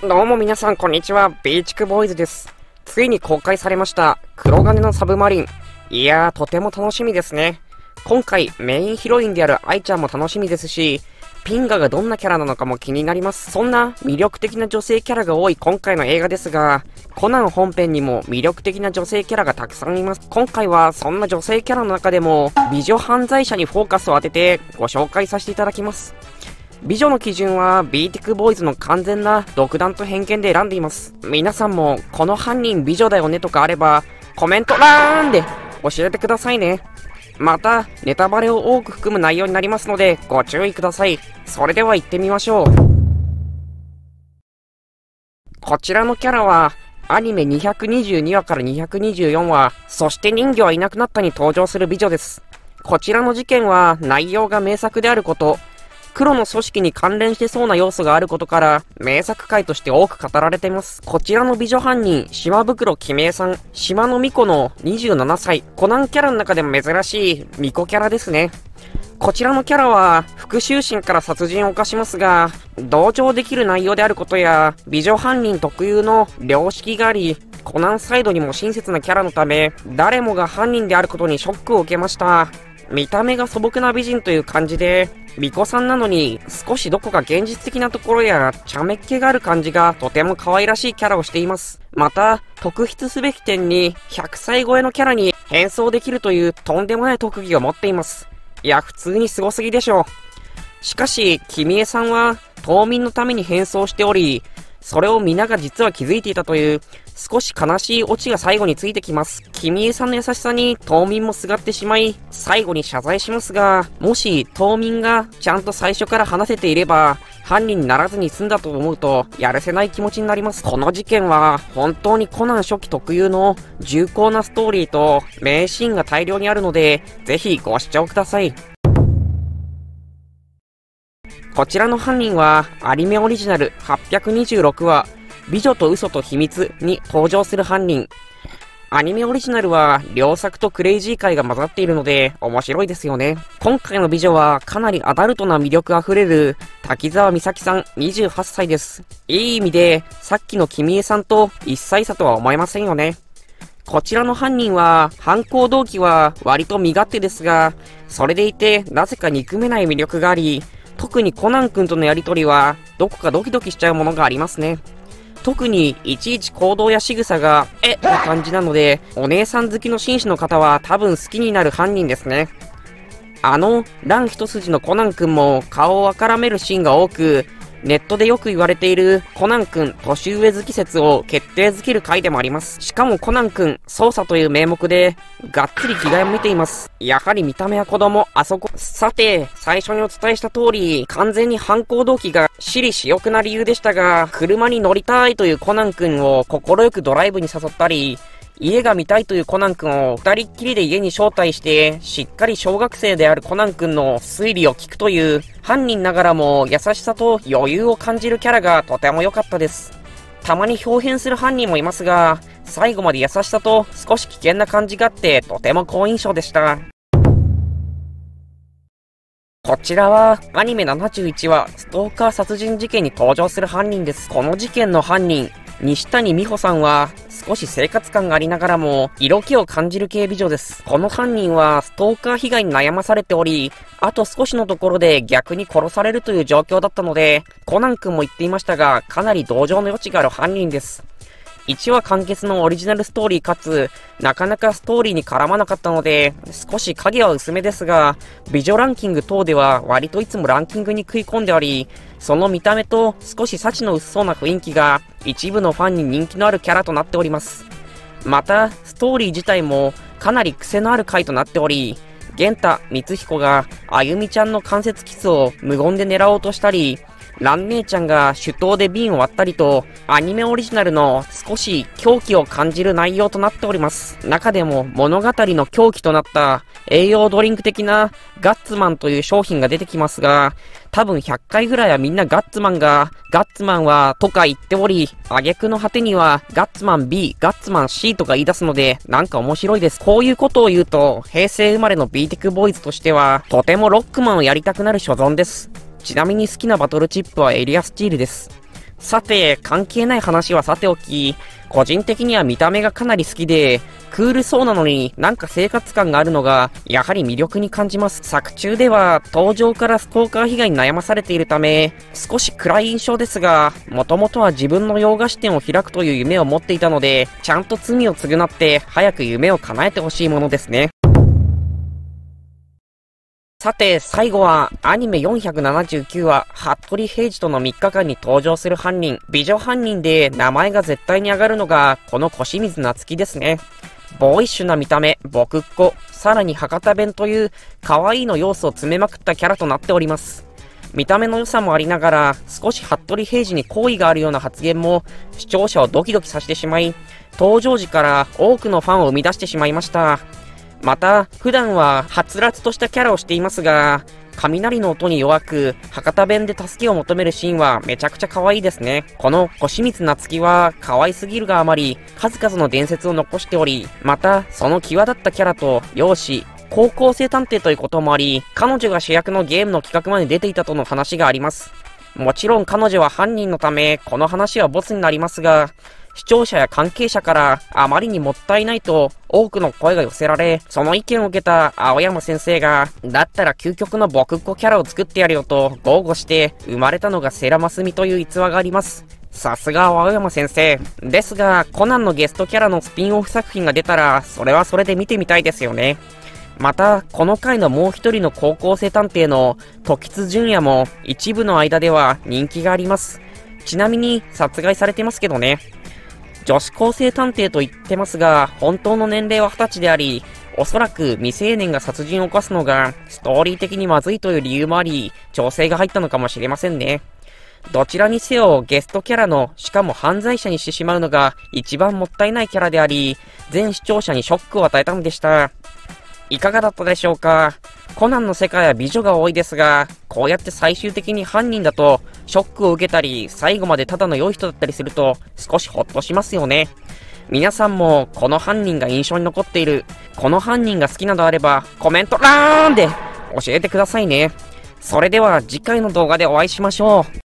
どうも皆さんこんにちは、ビーチクボーイズです。ついに公開されました、黒金のサブマリン。いやー、とても楽しみですね。今回、メインヒロインである愛ちゃんも楽しみですし、ピンガがどんなキャラなのかも気になります。そんな魅力的な女性キャラが多い今回の映画ですが、コナン本編にも魅力的な女性キャラがたくさんいます。今回はそんな女性キャラの中でも、美女犯罪者にフォーカスを当ててご紹介させていただきます。美女の基準は b ティックボーイズの完全な独断と偏見で選んでいます。皆さんもこの犯人美女だよねとかあればコメント欄で教えてくださいね。また、ネタバレを多く含む内容になりますのでご注意ください。それでは行ってみましょう。こちらのキャラは、アニメ222話から224話、そして人魚はいなくなったに登場する美女です。こちらの事件は内容が名作であること、黒の組織に関連してそうな要素があることから、名作界として多く語られています。こちらの美女犯人、島袋キメイさん、島の巫女の27歳、コナンキャラの中でも珍しい巫女キャラですね。こちらのキャラは、復讐心から殺人を犯しますが、同情できる内容であることや、美女犯人特有の良識があり、コナンサイドにも親切なキャラのため、誰もが犯人であることにショックを受けました。見た目が素朴な美人という感じで、巫女さんなのに少しどこか現実的なところや茶目っ気がある感じがとても可愛らしいキャラをしています。また、特筆すべき点に100歳超えのキャラに変装できるというとんでもない特技を持っています。いや、普通に凄すぎでしょう。しかし、君江さんは島民のために変装しており、それを皆が実は気づいていたという、少し悲しいオチが最後についてきます。君江さんの優しさに島民もすがってしまい、最後に謝罪しますが、もし島民がちゃんと最初から話せていれば、犯人にならずに済んだと思うと、やるせない気持ちになります。この事件は、本当にコナン初期特有の重厚なストーリーと名シーンが大量にあるので、ぜひご視聴ください。こちらの犯人は、アニメオリジナル826話、美女と嘘と秘密に登場する犯人。アニメオリジナルは、良作とクレイジー界が混ざっているので、面白いですよね。今回の美女は、かなりアダルトな魅力あふれる、滝沢美咲さん28歳です。いい意味で、さっきの君江さんと1歳差とは思えませんよね。こちらの犯人は、犯行動機は割と身勝手ですが、それでいて、なぜか憎めない魅力があり、特にコナン君とのやりとりは、どこかドキドキしちゃうものがありますね。特に、いちいち行動や仕草が、えな感じなので、お姉さん好きの紳士の方は多分好きになる犯人ですね。あの、乱一筋のコナン君も顔をあからめるシーンが多く、ネットでよく言われているコナン君年上好き説を決定づける回でもあります。しかもコナン君操作という名目でがっつり着替えを見ています。やはり見た目は子供、あそこ。さて、最初にお伝えした通り、完全に犯行動機が私利私欲な理由でしたが、車に乗りたいというコナン君を快くドライブに誘ったり、家が見たいというコナン君を二人っきりで家に招待して、しっかり小学生であるコナン君の推理を聞くという、犯人ながらも優しさと余裕を感じるキャラがとても良かったです。たまに表変する犯人もいますが、最後まで優しさと少し危険な感じがあってとても好印象でした。こちらは、アニメ71話、ストーカー殺人事件に登場する犯人です。この事件の犯人、西谷美穂さんは、少し生活感がありながらも、色気を感じる警備女です。この犯人は、ストーカー被害に悩まされており、あと少しのところで逆に殺されるという状況だったので、コナン君も言っていましたが、かなり同情の余地がある犯人です。1話完結のオリジナルストーリーかつ、なかなかストーリーに絡まなかったので、少し影は薄めですが、美女ランキング等では割といつもランキングに食い込んでおり、その見た目と少し幸の薄そうな雰囲気が一部のファンに人気のあるキャラとなっております。また、ストーリー自体もかなり癖のある回となっており、玄太、光彦が、あゆみちゃんの関節キスを無言で狙おうとしたり、ラン姉ちゃんが手刀で瓶を割ったりと、アニメオリジナルの少し狂気を感じる内容となっております。中でも物語の狂気となった栄養ドリンク的なガッツマンという商品が出てきますが、多分100回ぐらいはみんなガッツマンが、ガッツマンはとか言っており、挙句の果てにはガッツマン B、ガッツマン C とか言い出すので、なんか面白いです。こういうことを言うと、平成生まれの B テクボーイズとしては、とてもロックマンをやりたくなる所存です。ちなみに好きなバトルチップはエリアスチールです。さて、関係ない話はさておき、個人的には見た目がかなり好きで、クールそうなのになんか生活感があるのが、やはり魅力に感じます。作中では、登場からストーカー被害に悩まされているため、少し暗い印象ですが、もともとは自分の洋菓子店を開くという夢を持っていたので、ちゃんと罪を償って、早く夢を叶えてほしいものですね。さて、最後は、アニメ479話、服部平次との3日間に登場する犯人、美女犯人で名前が絶対に上がるのが、この小清水夏樹ですね。ボーイッシュな見た目、僕っ子、さらに博多弁という可愛いの要素を詰めまくったキャラとなっております。見た目の良さもありながら、少し服部平次に好意があるような発言も、視聴者をドキドキさせてしまい、登場時から多くのファンを生み出してしまいました。また、普段ははつらつとしたキャラをしていますが、雷の音に弱く、博多弁で助けを求めるシーンはめちゃくちゃ可愛いですね。この小清水夏樹は可愛すぎるがあまり、数々の伝説を残しており、また、その際立ったキャラと容姿、高校生探偵ということもあり、彼女が主役のゲームの企画まで出ていたとの話があります。もちろん彼女は犯人のため、この話はボツになりますが、視聴者や関係者からあまりにもったいないと多くの声が寄せられ、その意見を受けた青山先生が、だったら究極の僕っ子キャラを作ってやるよと豪語して生まれたのがセラマスミという逸話があります。さすが青山先生。ですが、コナンのゲストキャラのスピンオフ作品が出たら、それはそれで見てみたいですよね。また、この回のもう一人の高校生探偵の時津淳也も一部の間では人気があります。ちなみに殺害されてますけどね。女子高生探偵と言ってますが、本当の年齢は20歳であり、おそらく未成年が殺人を犯すのがストーリー的にまずいという理由もあり、調整が入ったのかもしれませんね。どちらにせよゲストキャラの、しかも犯罪者にしてしまうのが一番もったいないキャラであり、全視聴者にショックを与えたのでした。いかがだったでしょうか？コナンの世界は美女が多いですが、こうやって最終的に犯人だと、ショックを受けたり、最後までただの良い人だったりすると、少しほっとしますよね。皆さんも、この犯人が印象に残っている、この犯人が好きなどあれば、コメント欄で教えてくださいね。それでは次回の動画でお会いしましょう。